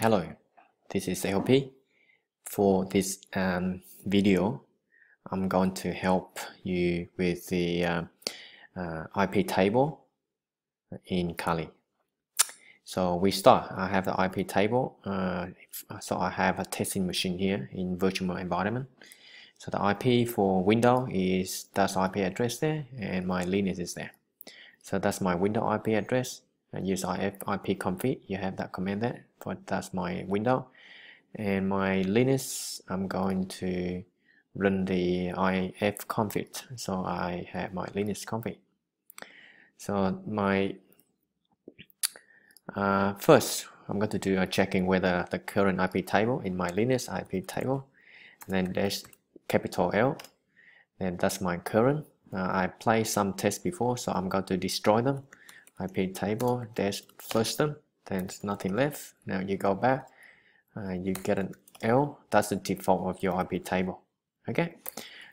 Hello, this is LP. For this um, video, I'm going to help you with the uh, uh, IP table in Kali. So we start, I have the IP table. Uh, so I have a testing machine here in virtual environment. So the IP for window is that's IP address there and my Linux is there. So that's my window IP address. I use if IP config, you have that command there for that's my window. And my Linux, I'm going to run the if config. So I have my Linux config. So my uh, first, I'm going to do a checking whether the current IP table in my Linux IP table. And then there's capital L. And that's my current. Uh, I played some tests before, so I'm going to destroy them. IP table dash flush them. Then nothing left. Now you go back. Uh, you get an L. That's the default of your IP table. Okay.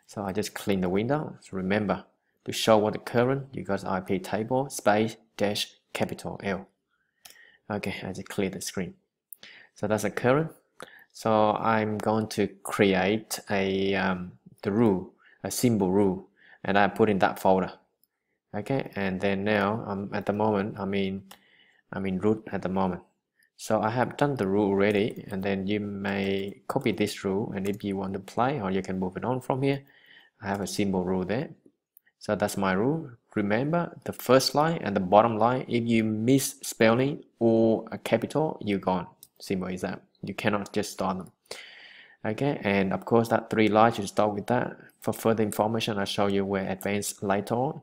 So I just clean the window. So remember to show what the current you got IP table space dash capital L. Okay, I just clear the screen. So that's the current. So I'm going to create a um, the rule, a symbol rule, and I put in that folder. Okay, and then now I'm at the moment I mean I'm in root at the moment. So I have done the rule already, and then you may copy this rule, and if you want to play, or you can move it on from here. I have a symbol rule there. So that's my rule. Remember the first line and the bottom line. If you miss spelling or a capital, you're gone. Simple is that. You cannot just start them. Okay, and of course that three lines you start with that. For further information, I'll show you where advanced later on.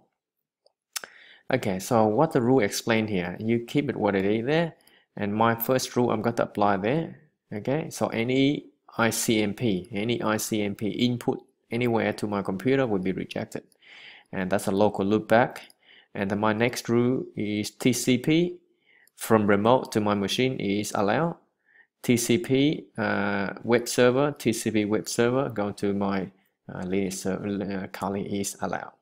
Okay, so what the rule explained here, you keep it what it is there, and my first rule I'm going to apply there. Okay, so any ICMP, any ICMP input anywhere to my computer will be rejected and that's a local loopback. And then my next rule is TCP from remote to my machine is allowed TCP uh, web server TCP web server going to my uh, Linux server uh, is allowed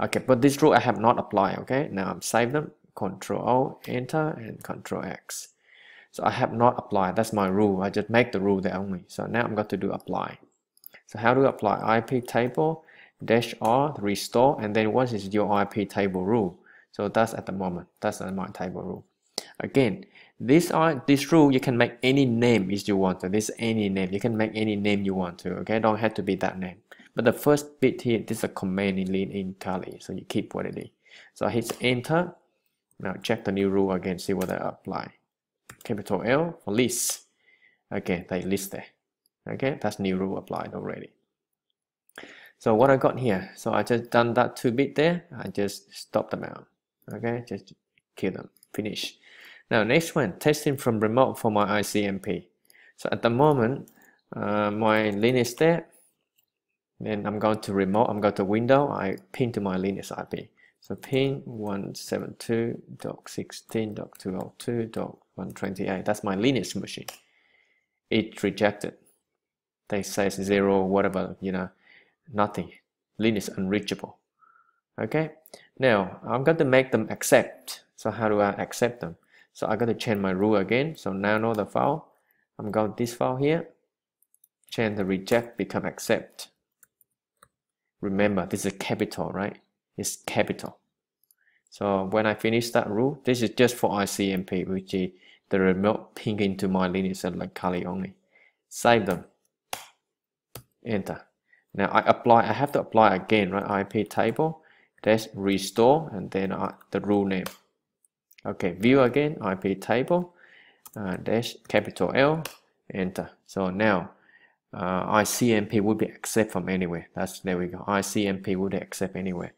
okay but this rule I have not applied okay? Now I'm save them control O enter and control X. So I have not applied. That's my rule. I just make the rule there only. So now I'm going to do apply. So how do you apply? IP table dash r restore and then what is your IP table rule? So that's at the moment. That's my table rule. Again this are this rule you can make any name if you want to. This any name. You can make any name you want to okay? Don't have to be that name but the first bit here this is a command in in Kali so you keep what it is so I hit enter now check the new rule again see what I apply capital L for list okay they list there okay that's new rule applied already so what I got here, so I just done that two bit there, I just stop them out. Okay, just kill them, finish. Now next one, testing from remote for my ICMP. So at the moment, uh, my Linux there, then I'm going to remote, I'm going to window, I pin to my Linux IP. So pin 172.16.202.128, that's my Linux machine. It rejected. They say zero, whatever, you know, nothing. Linux unreachable. Okay, now I'm going to make them accept. So how do I accept them? So I'm going to change my rule again. So now know the file. I'm going to this file here. Change the reject become accept. Remember, this is a capital, right? It's capital. So when I finish that rule, this is just for ICMP, which is the remote ping into my Linux and like Kali only. Save them. Enter. Now I apply, I have to apply again, right? IP table, dash restore, and then uh, the rule name. Okay, view again, IP table, uh, dash capital L, enter. So now uh, ICMP will be accept from anywhere. That's there we go. ICMP be accept anywhere.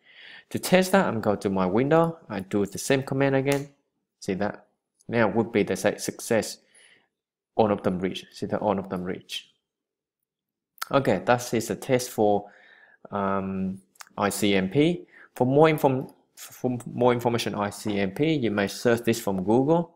To test that, I'm going to my window. I do the same command again. See that? Now would be the success. All of them reach. See that all of them reach. Okay, that is a test for um, ICMP. For more, inform for more information ICMP, you may search this from Google.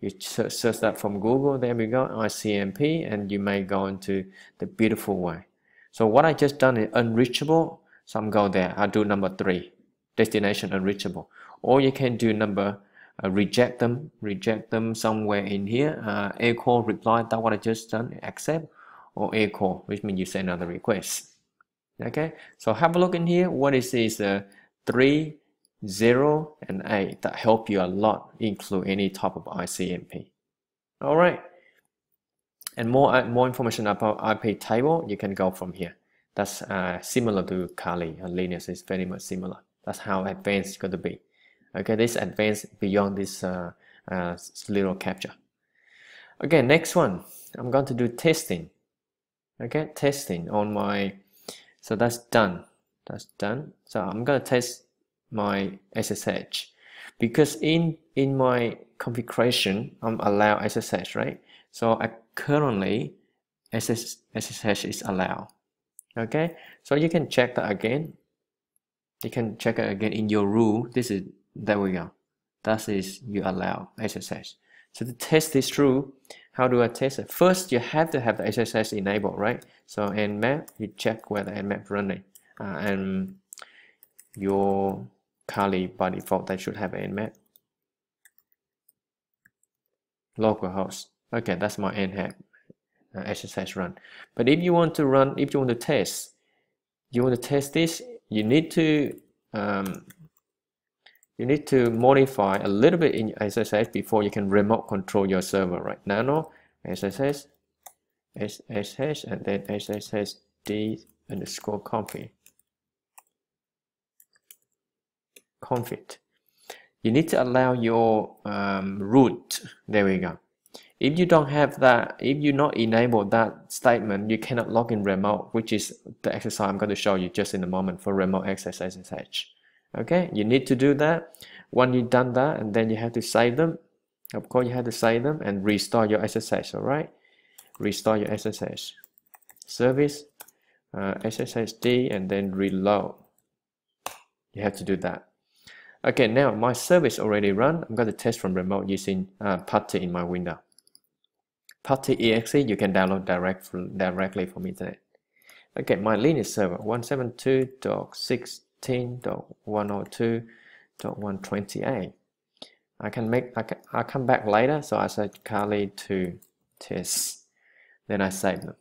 You search that from Google, there we go, ICMP, and you may go into the beautiful way. So what I just done is unreachable, so I'm going there. I do number three, destination unreachable. Or you can do number uh, reject them, reject them somewhere in here. Uh, echo reply that what I just done, accept, or echo, which means you send another request. Okay, so have a look in here. What is this? Uh, three, zero, and eight that help you a lot include any type of ICMP. All right, and more uh, more information about IP table you can go from here. That's uh, similar to Kali and Linux is very much similar. That's how advanced it's going to be. Okay, this advanced beyond this uh, uh, little capture. Okay, next one. I'm going to do testing. Okay, testing on my. So that's done. That's done. So I'm going to test my SSH because in in my configuration I'm allow SSH, right? So I currently SSH is allowed okay? So you can check that again. You can check it again in your rule. This is there we go. That is you allow SSH so to test this rule how do I test it? First you have to have the SSH enabled right? So nmap you check whether nmap running uh, and your Kali by default they should have an nmap localhost okay that's my nmap uh, SSH run. But if you want to run, if you want to test, you want to test this, you need to um, you need to modify a little bit in SSH before you can remote control your server, right? Nano SSH SSH and then SSH D underscore config config. You need to allow your um, root. There we go if you don't have that, if you not enable that statement, you cannot log in remote, which is the exercise I'm going to show you just in a moment for remote access SSH. Okay, you need to do that. Once you've done that, and then you have to save them. Of course, you have to save them and restore your SSH, all right? Restore your SSH. Service, uh, SSHD, and then reload. You have to do that. Okay, now my service already run. I'm going to test from remote using uh, PuTTY in my window. PuTTY.exe you can download direct directly from internet. Okay, my Linux server 172.16.102.128. I can make I can, I'll come back later, so I said Kali to test. Then I save them.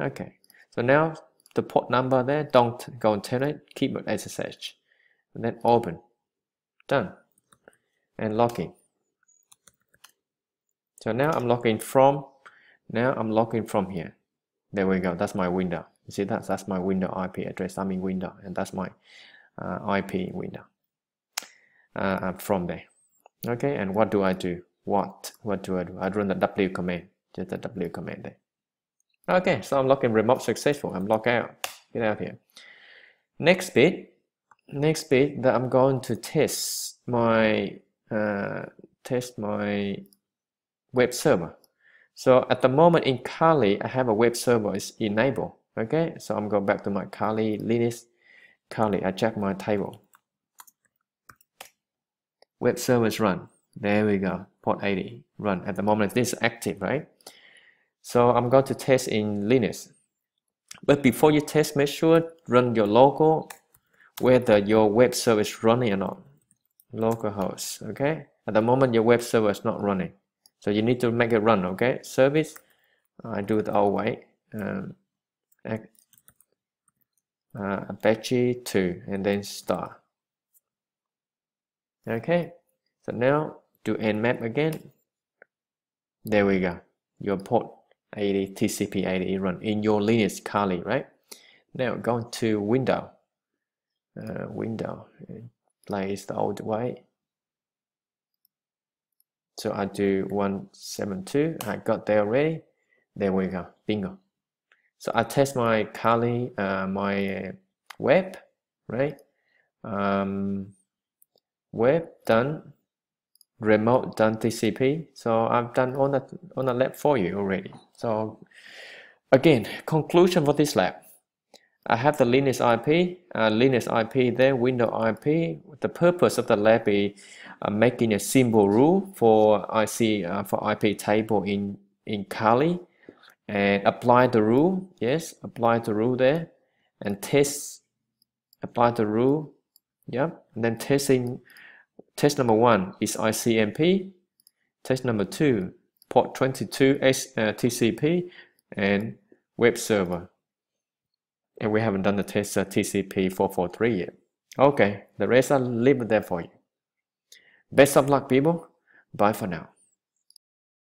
Okay, so now the port number there, don't go and turn it, keep it SSH. And then open. Done. And login. So now I'm logging from now I'm logging from here. There we go. That's my window. You see that? That's my window IP address. I'm in window, and that's my uh, IP window uh, from there. Okay, and what do I do? What? What do I do? I run the W command. Just the W command there. Okay, so I'm logging remote successful. I'm logged out. Get out here. Next bit. Next bit that I'm going to test my uh, test my web server. So at the moment in Kali, I have a web server is enabled. Okay, so I'm going back to my Kali Linux. Kali, I check my table. Web servers run. There we go. Port 80 run. At the moment, this is active, right? So I'm going to test in Linux. But before you test, make sure run your local whether your web server is running or not. Localhost, okay? At the moment, your web server is not running. So you need to make it run, okay? Service, I do it all way. Um, uh, Apache 2 and then start. Okay, so now do nmap again. There we go. Your port 80 TCP 80 run in your Linux Kali, right? Now go to window. Uh, window place the old way so I do 172. I got there already. There we go. Bingo. So I test my Kali, uh, my web, right? Um, web done. Remote done TCP. So I've done all that on the lab for you already. So again, conclusion for this lab. I have the Linux IP, uh, Linux IP there, Windows IP. The purpose of the lab is uh, making a simple rule for IC uh, for IP table in in Kali, and apply the rule. Yes, apply the rule there, and test. Apply the rule. Yep, and then testing test number one is ICMP, test number two, port 22 S, uh, TCP, and web server. And we haven't done the test uh, TCP 443 yet. Okay, the rest I'll leave there for you. Best of luck, people. Bye for now.